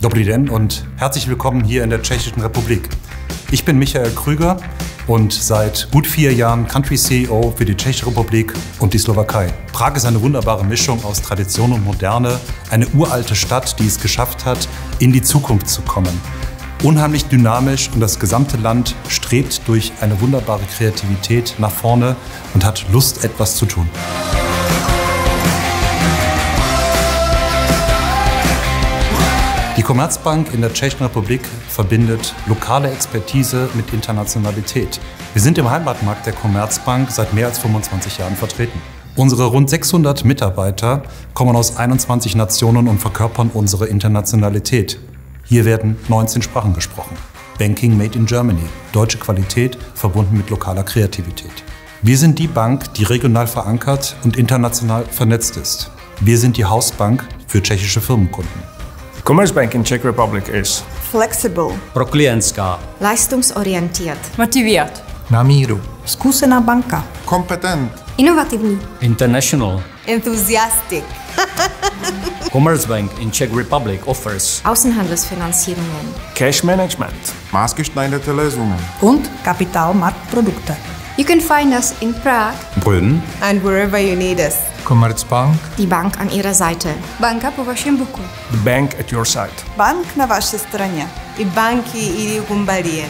Dobrý den und herzlich willkommen hier in der Tschechischen Republik. Ich bin Michael Krüger und seit gut vier Jahren Country CEO für die Tschechische Republik und die Slowakei. Prag ist eine wunderbare Mischung aus Tradition und Moderne, eine uralte Stadt, die es geschafft hat, in die Zukunft zu kommen. Unheimlich dynamisch und das gesamte Land strebt durch eine wunderbare Kreativität nach vorne und hat Lust, etwas zu tun. Die Commerzbank in der Tschechischen Republik verbindet lokale Expertise mit Internationalität. Wir sind im Heimatmarkt der Commerzbank seit mehr als 25 Jahren vertreten. Unsere rund 600 Mitarbeiter kommen aus 21 Nationen und verkörpern unsere Internationalität. Hier werden 19 Sprachen gesprochen. Banking made in Germany. Deutsche Qualität verbunden mit lokaler Kreativität. Wir sind die Bank, die regional verankert und international vernetzt ist. Wir sind die Hausbank für tschechische Firmenkunden. Commerzbank in Czech Republic is flexible, pro klientská, leistungsorientiert, motiviert, na míru, zkušená banka, kompetent, inovativní, international, enthusiastic. Commerzbank in Czech Republic offers Außenhandelsfinanzierungen, cash management, maßgeschneiderte Lösungen und Kapitalmarktprodukte. You can find us in Prague, Brünn. And wherever you need us. Commerzbank, die Bank an Ihrer Seite. Banka po vašem boku. the bank at your side. Bank na vaší straně. I banki ili kumbalie.